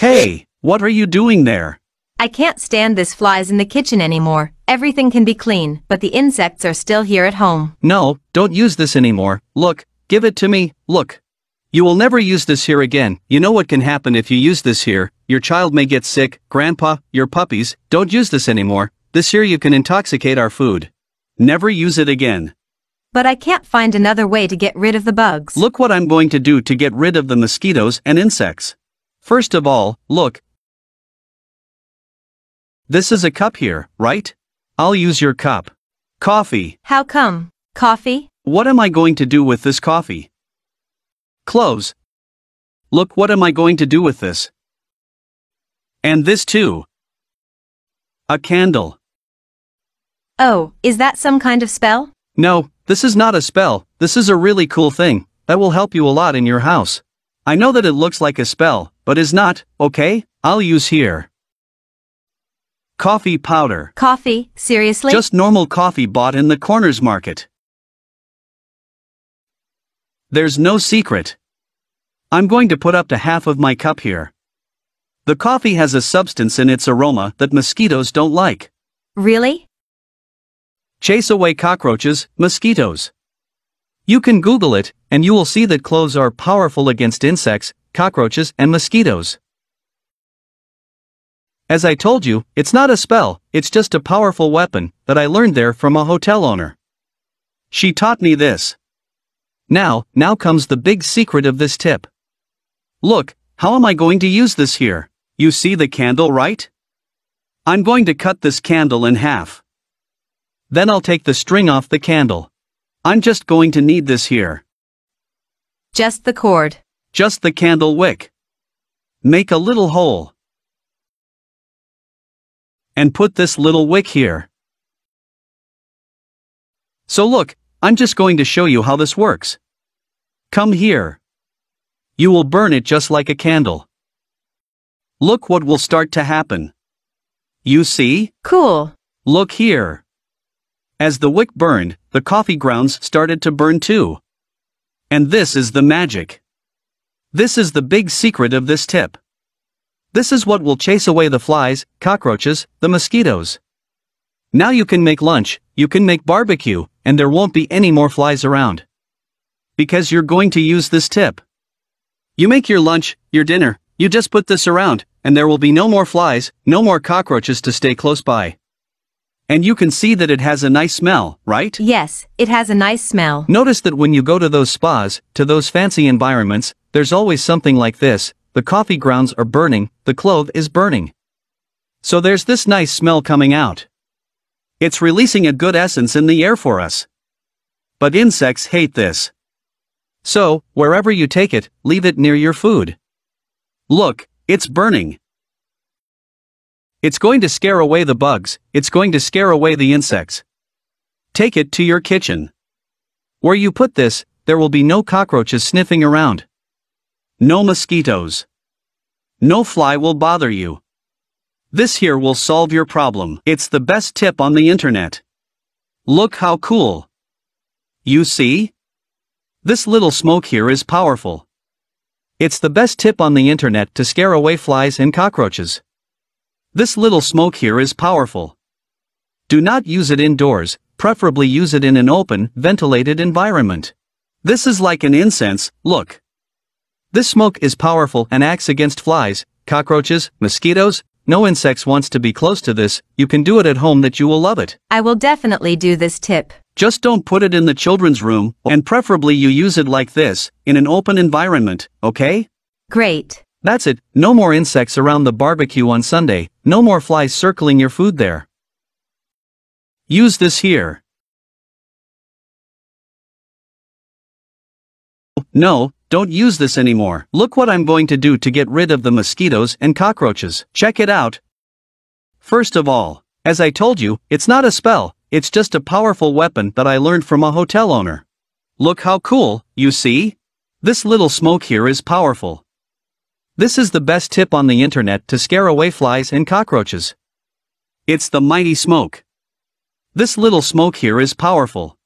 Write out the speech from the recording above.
Hey, what are you doing there? I can't stand this flies in the kitchen anymore. Everything can be clean, but the insects are still here at home. No, don't use this anymore. Look, give it to me, look. You will never use this here again. You know what can happen if you use this here. Your child may get sick, grandpa, your puppies, don't use this anymore. This here you can intoxicate our food. Never use it again. But I can't find another way to get rid of the bugs. Look what I'm going to do to get rid of the mosquitoes and insects. First of all, look. This is a cup here, right? I'll use your cup. Coffee. How come? Coffee? What am I going to do with this coffee? Clothes. Look what am I going to do with this? And this too. A candle. Oh, is that some kind of spell? No, this is not a spell, this is a really cool thing, that will help you a lot in your house. I know that it looks like a spell, but is not, okay? I'll use here. Coffee powder. Coffee? Seriously? Just normal coffee bought in the corners market. There's no secret. I'm going to put up to half of my cup here. The coffee has a substance in its aroma that mosquitoes don't like. Really? Chase away cockroaches, mosquitoes. You can Google it, and you will see that cloves are powerful against insects, cockroaches, and mosquitoes. As I told you, it's not a spell, it's just a powerful weapon that I learned there from a hotel owner. She taught me this. Now, now comes the big secret of this tip. Look, how am I going to use this here? You see the candle, right? I'm going to cut this candle in half. Then I'll take the string off the candle. I'm just going to need this here. Just the cord. Just the candle wick. Make a little hole. And put this little wick here. So look, I'm just going to show you how this works. Come here. You will burn it just like a candle. Look what will start to happen. You see? Cool. Look here. As the wick burned, the coffee grounds started to burn too. And this is the magic. This is the big secret of this tip. This is what will chase away the flies, cockroaches, the mosquitoes. Now you can make lunch, you can make barbecue, and there won't be any more flies around. Because you're going to use this tip. You make your lunch, your dinner, you just put this around, and there will be no more flies, no more cockroaches to stay close by. And you can see that it has a nice smell, right? Yes, it has a nice smell. Notice that when you go to those spas, to those fancy environments, there's always something like this, the coffee grounds are burning, the clove is burning. So there's this nice smell coming out. It's releasing a good essence in the air for us. But insects hate this. So, wherever you take it, leave it near your food. Look, it's burning. It's going to scare away the bugs, it's going to scare away the insects. Take it to your kitchen. Where you put this, there will be no cockroaches sniffing around. No mosquitoes. No fly will bother you. This here will solve your problem. It's the best tip on the internet. Look how cool. You see? This little smoke here is powerful. It's the best tip on the internet to scare away flies and cockroaches. This little smoke here is powerful. Do not use it indoors, preferably use it in an open, ventilated environment. This is like an incense, look. This smoke is powerful and acts against flies, cockroaches, mosquitoes, no insects wants to be close to this, you can do it at home that you will love it. I will definitely do this tip. Just don't put it in the children's room, and preferably you use it like this, in an open environment, okay? Great. That's it, no more insects around the barbecue on Sunday, no more flies circling your food there. Use this here. No, don't use this anymore. Look what I'm going to do to get rid of the mosquitoes and cockroaches. Check it out. First of all, as I told you, it's not a spell, it's just a powerful weapon that I learned from a hotel owner. Look how cool, you see? This little smoke here is powerful. This is the best tip on the internet to scare away flies and cockroaches. It's the mighty smoke. This little smoke here is powerful.